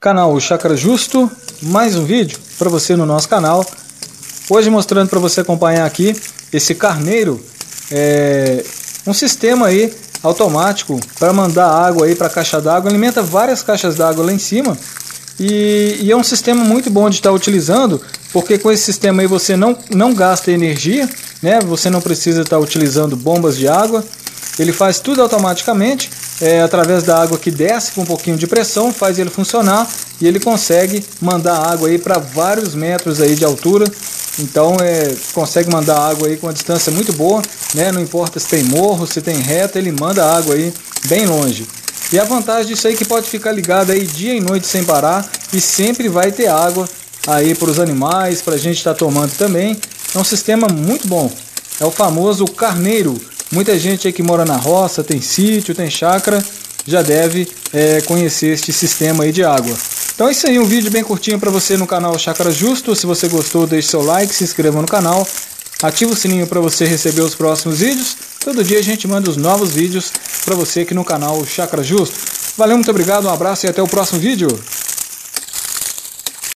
Canal Chácara Justo, mais um vídeo para você no nosso canal. Hoje mostrando para você acompanhar aqui esse carneiro, é, um sistema aí automático para mandar água aí para a caixa d'água, alimenta várias caixas d'água lá em cima e, e, é um sistema muito bom de estar utilizando, porque com esse sistema aí você não, não gasta energia, né? você não precisa estar utilizando bombas de água, ele faz tudo automaticamente, é, através da água que desce com um pouquinho de pressão, faz ele funcionar e ele consegue mandar água aí para vários metros aí de altura. Então é, consegue mandar água aí com uma distância muito boa, né? Não importa se tem morro, se tem reta, ele manda água aí bem longe. E a vantagem disso aí é que pode ficar ligado aí dia e noite sem parar e sempre vai ter água aí para os animais, para a gente estar tá tomando também. É um sistema muito bom. É o famoso carneiro. Muita gente aí que mora na roça, tem sítio, tem chácara, já deve é, conhecer este sistema aí de água. Então é isso aí, um vídeo bem curtinho para você no canal Chácara Justo. Se você gostou, deixe seu like, se inscreva no canal, ativa o sininho para você receber os próximos vídeos. Todo dia a gente manda os novos vídeos para você aqui no canal Chakra Justo. Valeu, muito obrigado, um abraço e até o próximo vídeo.